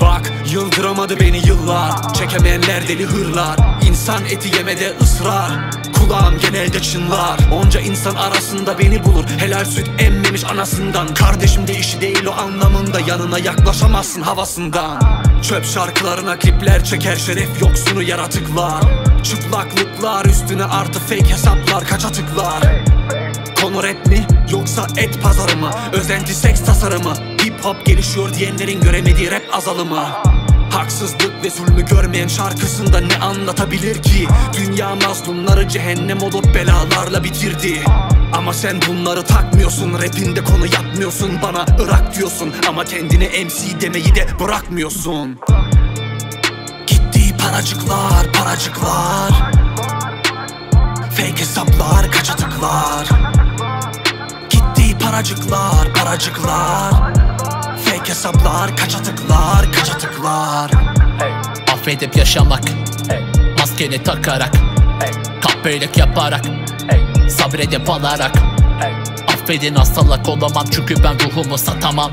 Bak yıldıramadı beni yıllar. Çekemeyenler deli hırlar. İnsan eti yemede ısrar. Kulağım genelde çınlar. Onca insan arasında beni bulur. Helal süt emmemiş anasından. Kardeşim de işi değil o anlamında. Yanına yaklaşamazsın havasından. Çöp şarkılarına klipler çeker. Şeref yoksunu yaratıklar. Çıplaklıklar üstüne artı fake hesaplar. Kaç atıklar? Konu rap mi yoksa et pazarı mı? Özenti seks tasarımı Hip hop gelişiyor diyenlerin göremediği rap azalımı. Haksızlık ve zulmü görmeyen şarkısında ne anlatabilir ki? Dünya mazlumları cehennem olup belalarla bitirdi. Ama sen bunları takmıyorsun Rapinde konu yapmıyorsun. Bana Irak diyorsun Ama kendine MC demeyi de bırakmıyorsun. Gitti paracıklar paracıklar. Fake hesaplar kaç atıklar Gitti paracıklar paracıklar Fake hesaplar kaç atıklar kaç atıklar? Affedip yaşamak. Maskeni takarak. Kahpelik yaparak. Sabredip alarak. Affedin hastalık olamam çünkü ben ruhumu satamam.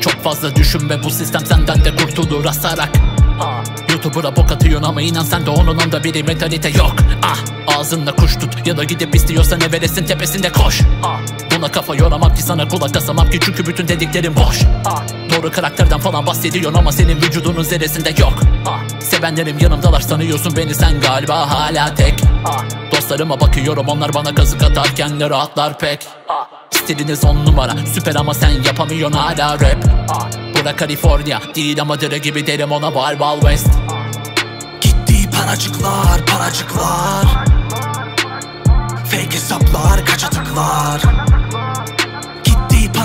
Çok fazla düşünme bu sistem senden de kurtulur asarak. YouTuber'a bok atıyorsun ama inan sen de onun onda biri mentalite yok. Ah, Ağzında kuş tut ya da gidip istiyorsan Everest'in tepesinde koş. Ah, Buna kafa yoramam ki sana kulak asamam ki çünkü bütün dediklerim boş. Ah, Doğru karakterden falan bahsediyorsun ama senin vücudunun zerresinde yok. Ah, Sevenlerim yanımdalar sanıyorsun beni sen galiba hala tek. Ah, Dostlarıma bakıyorum onlar bana kazık atarken de rahatlar pek. Ah, Stiliniz on numara süper ama sen yapamıyorsun hala rap. Ah, Bura California değil ama dere gibi derim ona Wild Wild West. Gitti paracıklar paracıklar. Fake hesaplar kaç atıklar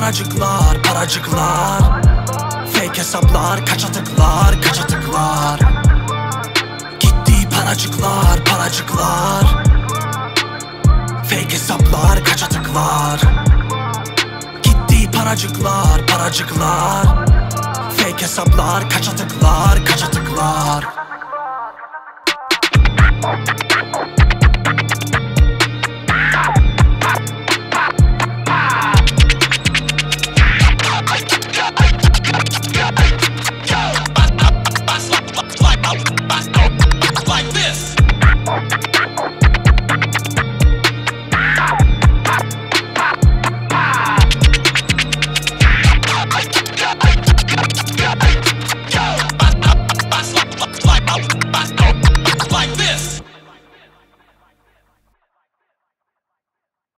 paracıklar paracıklar. Fake hesaplar kaç atıklar kaç atıklar Gitti paracıklar paracıklar. Fake hesaplar kaç atıklar Gitti paracıklar paracıklar. Fake hesaplar kaç atıklar kaç atıklar